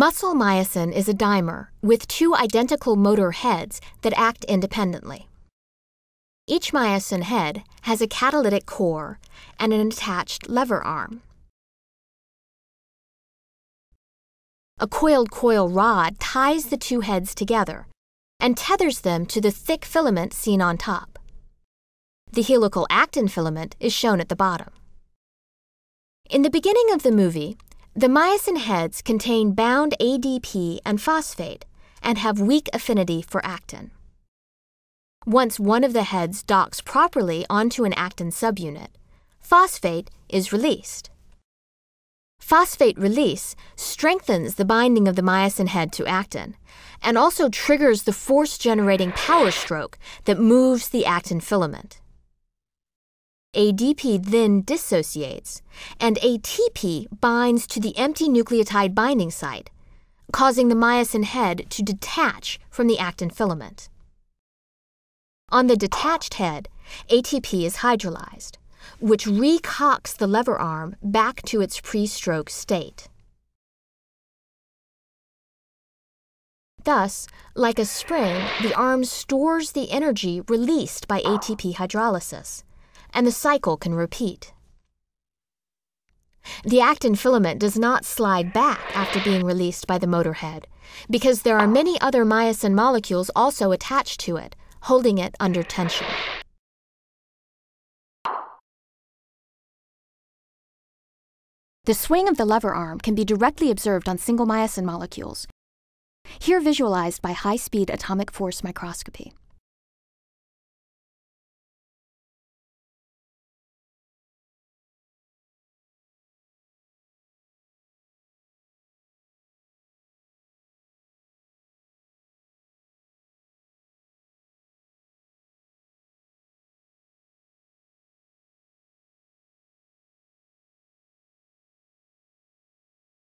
Muscle myosin is a dimer with two identical motor heads that act independently. Each myosin head has a catalytic core and an attached lever arm. A coiled coil rod ties the two heads together and tethers them to the thick filament seen on top. The helical actin filament is shown at the bottom. In the beginning of the movie, the myosin heads contain bound ADP and phosphate and have weak affinity for actin. Once one of the heads docks properly onto an actin subunit, phosphate is released. Phosphate release strengthens the binding of the myosin head to actin and also triggers the force generating power stroke that moves the actin filament. ADP then dissociates, and ATP binds to the empty nucleotide binding site, causing the myosin head to detach from the actin filament. On the detached head, ATP is hydrolyzed which recocks the lever arm back to its pre-stroke state. Thus, like a spring, the arm stores the energy released by ATP hydrolysis, and the cycle can repeat. The actin filament does not slide back after being released by the motor head, because there are many other myosin molecules also attached to it, holding it under tension. The swing of the lever arm can be directly observed on single myosin molecules, here visualized by high-speed atomic force microscopy.